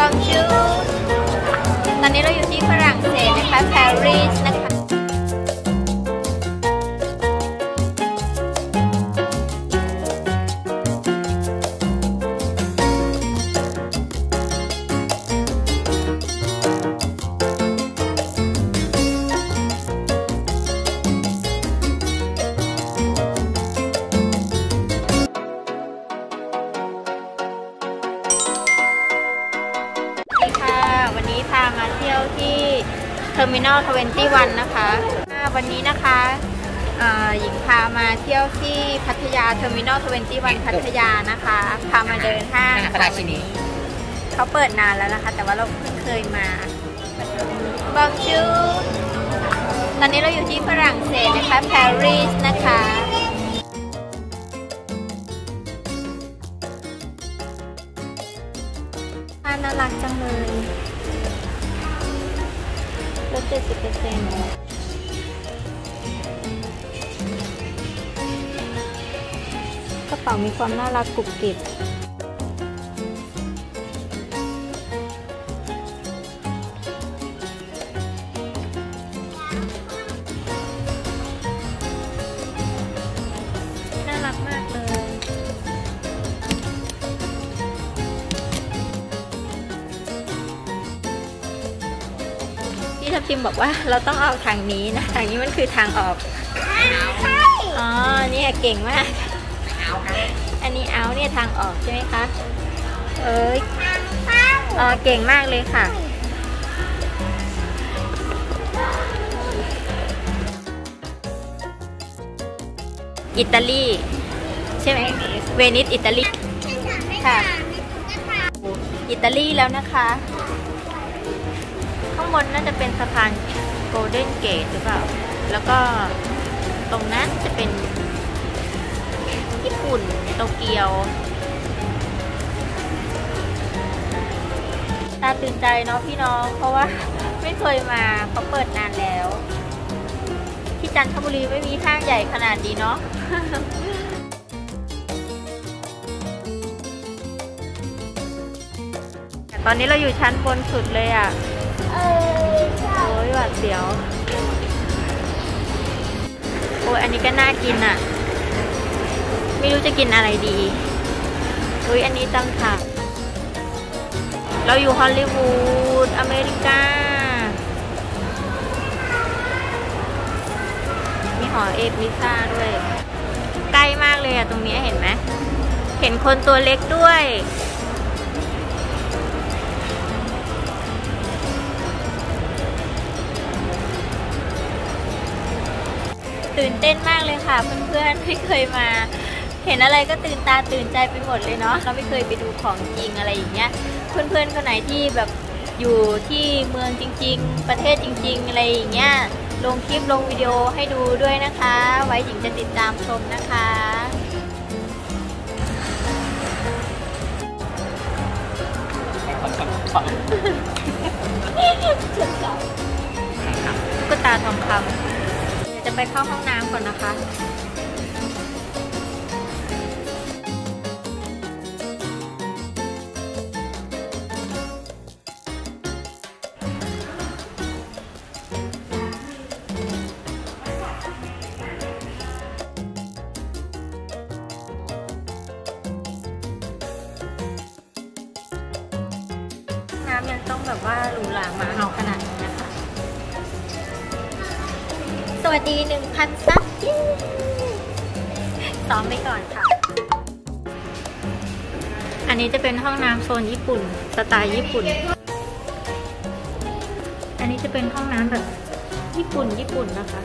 บองจูตอนนี้เราอยู่ที่ฝรั่งเศสนะคะปารีสนะคะ เที่ยวที่ Terminal 21 นะคะอ่าวันนี้นะคะเอ่อหญิงพามาเที่ยวที่พัทยา Terminal 21 พัทยานะคะ พามาเดินห้างพระราชินีเขาเปิดนานแล้วนะคะ แต่ว่าเราเพิ่งเคยมาบองชูตอนนี้เราอยู่ที่ฝรั่งเศสนะคะปารีสนะคะร้านน่ารักจังเลยล ดเจ็ดสิบเปอร์เซ็นต์กระเป๋ามีความน่ารักกรุบกริบ พี่ทับทิมบอกว่าเราต้องเอาทางนี้นะ ทางนี้มันคือทางออก อ๋อเนี่ยเก่งมาก อันนี้เอาเนี่ยทางออกใช่ไหมคะ เอ้ยอ๋อเก่งมากเลยค่ะอิตาลี ใช่ไหมเวนิสอิตาลีค่ะอิตาลีแล้วนะคะข้างบนน่าจะเป็นสะพานโกลเด้นเกตหรือเปล่า แล้วก็ตรงนั้นจะเป็นญี่ปุ่นโตเกียว ตาตื่นใจเนาะพี่น้อง เพราะว่าไม่เคยมาเขาเปิดนานแล้ว ที่จันทบุรีไม่มีห้างใหญ่ขนาดนี้เนาะตอนนี้เราอยู่ชั้นบนสุดเลยอะ โอ้ยหวาดเสียว โอ้ยอันนี้ก็น่ากินอะ ไม่รู้จะกินอะไรดีอุ้ยอันนี้ตังค่ะ เราอยู่ฮอลลีวูด อเมริกา มีหอเอกลิซ่าด้วย ใกล้มากเลยอะตรงนี้เห็นไหม เห็นคนตัวเล็กด้วย ตื่นเต้นมากเลยค่ะ เพื่อนๆไม่เคยมา เห็นอะไรก็ตื่นตาตื่นใจไปหมดเลยเนาะเราไม่เคยไปดูของจริงอะไรอย่างเงี้ย เพื่อนๆคนไหนที่แบบอยู่ที่เมืองจริง ๆ ประเทศจริง ๆ อะไรอย่างเงี้ยลงคลิปลงวิดีโอให้ดูด้วยนะคะ ไว้หญิงจะติดตามชมนะคะตุ๊กตาทองคำเดี๋ยว จะไปเข้าห้องน้ำก่อนนะคะน้ำยังต้องแบบว่าหรูหรามาเอาขนาด วัสดีหนึ่งพันซับซ้อมไปก่อนค่ะ อันนี้จะเป็นห้องน้ำโซนญี่ปุ่น สไตล์ญี่ปุ่น อันนี้จะเป็นห้องน้ำแบบญี่ปุ่นญี่ปุ่นนะคะ